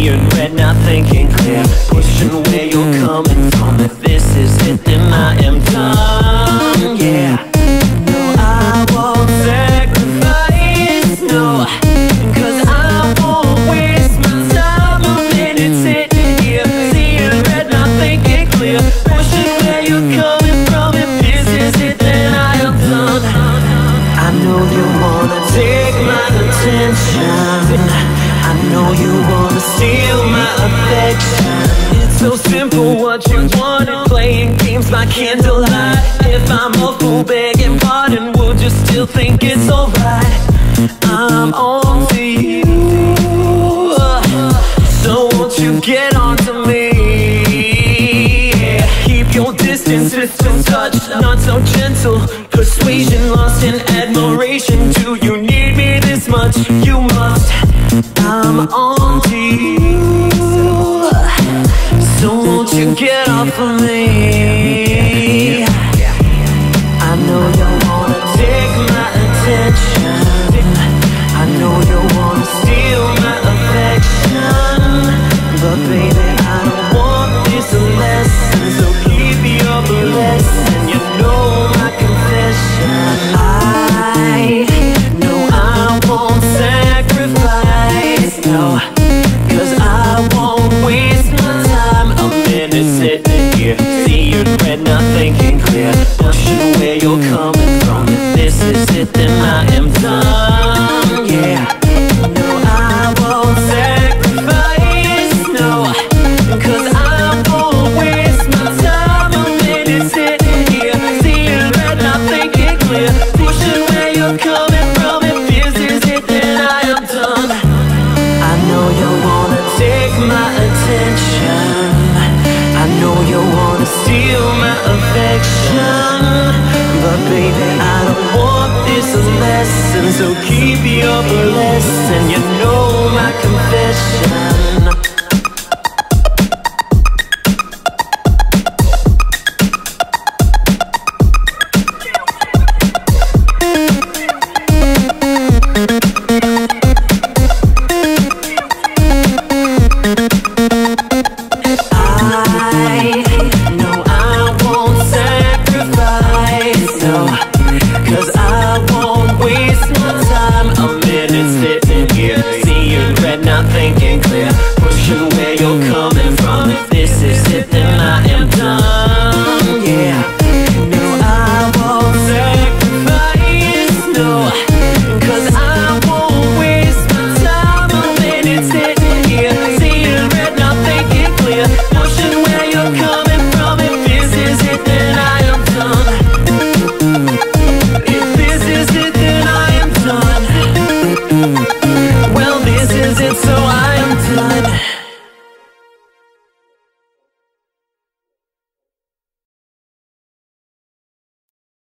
Seeing red, not thinking clear Pushing where you're hmm. coming from. If this is it, then I am done, yeah. No, I won't sacrifice, I my sitting here Seeing red, not thinking clear. Pushing where you're coming from. If this is it, then I am done. I know you wanna take my attention. Know you wanna steal my affection. It's so simple what you wanted, playing games by candlelight. If I'm a fool begging pardon, would you still think it's alright? I'm on to you. So won't you get on to me? Keep your distance, physical touch, not so gentle. Persuasion lost in admiration. Do you need me this much? You on to you. So won't you get off of me? Affection But baby, I don't want this lesson So keep your blessing. You know my confession